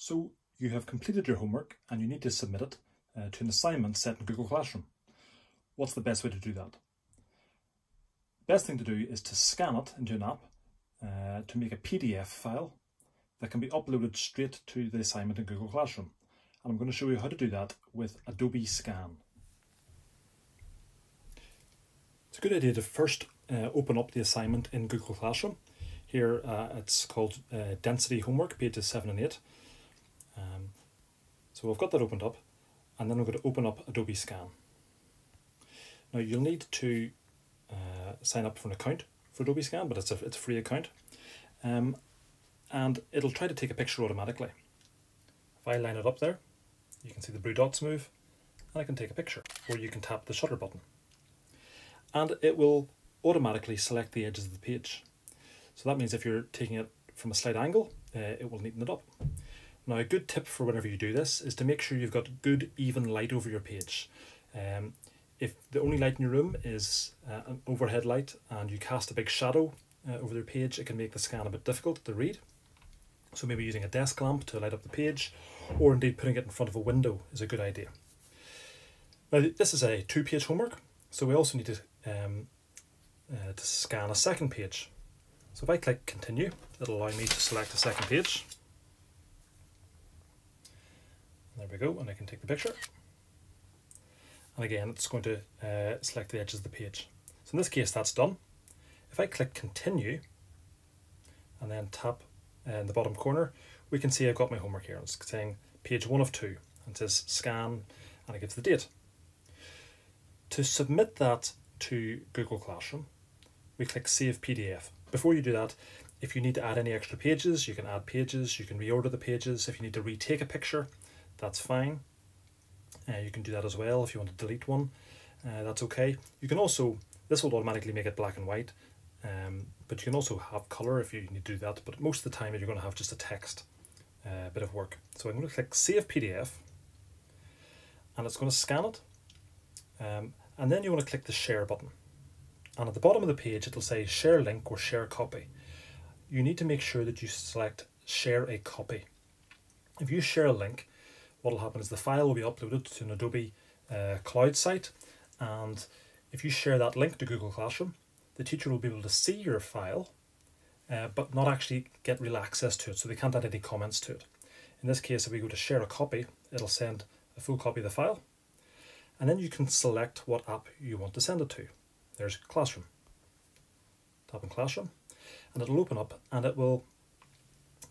So you have completed your homework and you need to submit it uh, to an assignment set in Google Classroom. What's the best way to do that? Best thing to do is to scan it into an app uh, to make a PDF file that can be uploaded straight to the assignment in Google Classroom. And I'm going to show you how to do that with Adobe Scan. It's a good idea to first uh, open up the assignment in Google Classroom. Here uh, it's called uh, Density Homework, pages 7 and 8. So I've got that opened up and then I'm going to open up Adobe Scan. Now you'll need to uh, sign up for an account for Adobe Scan, but it's a, it's a free account. Um, and it'll try to take a picture automatically. If I line it up there, you can see the blue dots move and I can take a picture or you can tap the shutter button. And it will automatically select the edges of the page. So that means if you're taking it from a slight angle, uh, it will neaten it up. Now a good tip for whenever you do this is to make sure you've got good even light over your page. Um, if the only light in your room is uh, an overhead light and you cast a big shadow uh, over your page, it can make the scan a bit difficult to read. So maybe using a desk lamp to light up the page, or indeed putting it in front of a window is a good idea. Now this is a two-page homework, so we also need to, um, uh, to scan a second page. So if I click continue, it'll allow me to select a second page. There we go, and I can take the picture. And again, it's going to uh, select the edges of the page. So in this case, that's done. If I click continue, and then tap uh, in the bottom corner, we can see I've got my homework here. It's saying page one of two, and it says scan, and it gives the date. To submit that to Google Classroom, we click Save PDF. Before you do that, if you need to add any extra pages, you can add pages, you can reorder the pages. If you need to retake a picture, that's fine. Uh, you can do that as well if you want to delete one, uh, that's okay. You can also, this will automatically make it black and white, um, but you can also have colour if you need to do that, but most of the time you're going to have just a text uh, bit of work. So I'm going to click Save PDF, and it's going to scan it, um, and then you want to click the Share button. And at the bottom of the page it'll say Share Link or Share Copy. You need to make sure that you select Share a Copy. If you share a link, what will happen is the file will be uploaded to an Adobe uh, cloud site and if you share that link to Google Classroom, the teacher will be able to see your file uh, but not actually get real access to it, so they can't add any comments to it. In this case, if we go to share a copy, it'll send a full copy of the file, and then you can select what app you want to send it to. There's Classroom. Tap on Classroom, and it'll open up and it will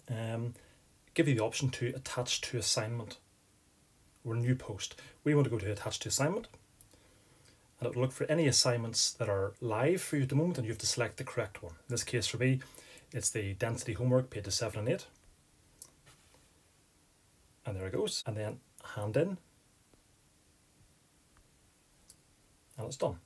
um, give you the option to attach to assignment or new post. We want to go to attach to assignment and it will look for any assignments that are live for you at the moment and you have to select the correct one. In this case for me, it's the density homework pages 7 and 8. And there it goes. And then hand in. And it's done.